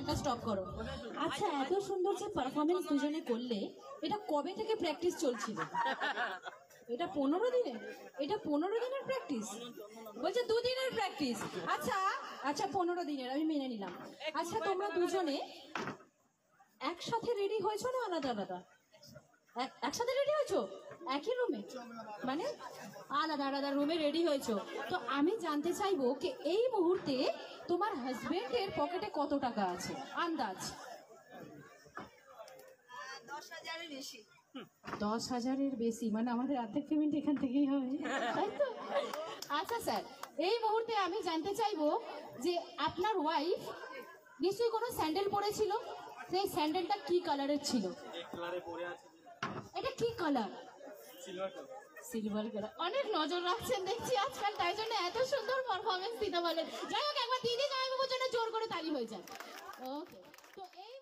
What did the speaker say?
গানটা স্টপ করো। আচ্ছা এত সুন্দর যে পারফরমেন্স দুজনে করলে, এটা কবে থেকে প্র্যাকটিস চলছিল? এটা পনেরো দিনের এটা পনেরো দিনের প্র্যাকটিস বলছে দুদিনের প্র্যাকটিস আচ্ছা আচ্ছা পনেরো দিনের, আমি মেনে নিলাম। আচ্ছা তোমরা দুজনে একসাথে রেডি হয়েছো না আলাদা আলাদা? এক- একসাথে রেডি হয়েছো একই রুমে মানে আলাদা আলাদা রুমে রেডি হয়েছো। তো আমি জানতে চাইব যে এই মুহূর্তে তোমার হাজবেন্ডের পকেটে কত টাকা আছে? আন্দাজ? দশ হাজারের বেশি। দশ হাজারের বেশি? মানে আমাদের অর্ধেক পেমেন্ট এখান থেকেই হবে। তাই তো? আচ্ছা স্যার। এই মুহূর্তে আমি জানতে চাইব যে আপনার ওয়াইফ নিশ্চয়ই কোনো স্যান্ডেল পরেছিল? সেই স্যান্ডেলটা কি কালারের ছিল? কালারে পরে আছে। এটা কি কালার সিলভার কালার অনেক নজর রাখছেন, দেখছি আজকাল, তাই জন্য এত সুন্দর পারফরমেন্স দিতে বলেন। যাই হোক, একবার দিদি জামাইবাবুর জন্য জোর করে তালি হয়ে যায় ওকে তো এই